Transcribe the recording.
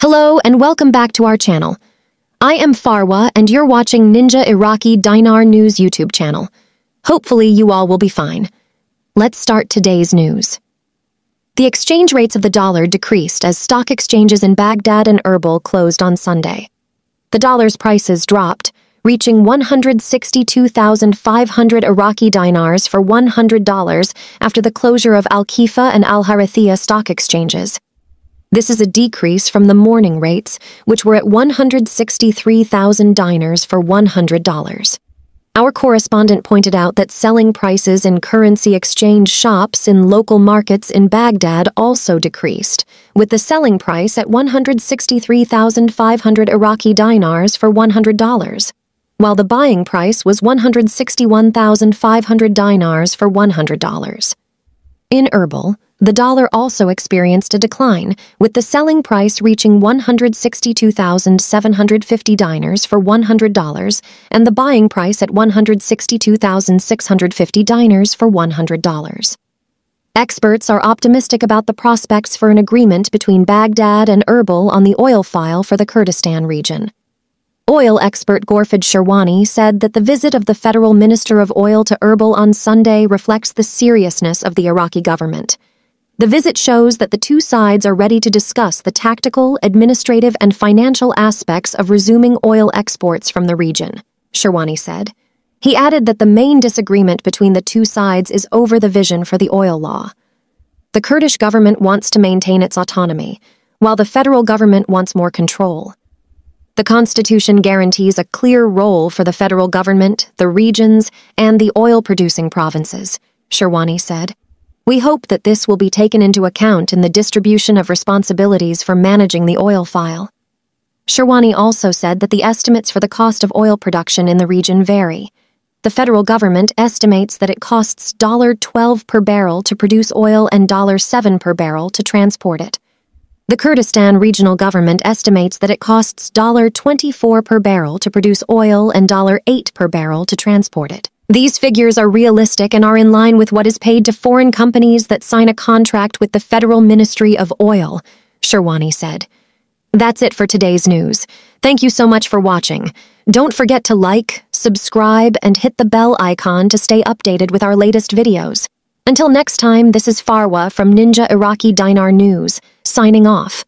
Hello and welcome back to our channel. I am Farwa and you're watching Ninja Iraqi Dinar News YouTube channel. Hopefully you all will be fine. Let's start today's news. The exchange rates of the dollar decreased as stock exchanges in Baghdad and Erbil closed on Sunday. The dollar's prices dropped, reaching 162,500 Iraqi dinars for $100 after the closure of Al Kifa and Al Harithia stock exchanges. This is a decrease from the morning rates, which were at 163,000 dinars for $100. Our correspondent pointed out that selling prices in currency exchange shops in local markets in Baghdad also decreased, with the selling price at 163,500 Iraqi dinars for $100, while the buying price was 161,500 dinars for $100. In Erbil, the dollar also experienced a decline, with the selling price reaching 162,750 dinars for $100 and the buying price at 162,650 dinars for $100. Experts are optimistic about the prospects for an agreement between Baghdad and Erbil on the oil file for the Kurdistan region. Oil expert Gorfid Sherwani said that the visit of the federal minister of oil to Erbil on Sunday reflects the seriousness of the Iraqi government. The visit shows that the two sides are ready to discuss the tactical, administrative, and financial aspects of resuming oil exports from the region, Sherwani said. He added that the main disagreement between the two sides is over the vision for the oil law. The Kurdish government wants to maintain its autonomy, while the federal government wants more control. The Constitution guarantees a clear role for the federal government, the regions, and the oil producing provinces, Sherwani said. We hope that this will be taken into account in the distribution of responsibilities for managing the oil file. Sherwani also said that the estimates for the cost of oil production in the region vary. The federal government estimates that it costs $12 per barrel to produce oil and $7 per barrel to transport it. The Kurdistan regional government estimates that it costs 24 per barrel to produce oil and 8 per barrel to transport it. These figures are realistic and are in line with what is paid to foreign companies that sign a contract with the Federal Ministry of Oil, Sherwani said. That's it for today's news. Thank you so much for watching. Don't forget to like, subscribe, and hit the bell icon to stay updated with our latest videos. Until next time, this is Farwa from Ninja Iraqi Dinar News, signing off.